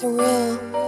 surreal.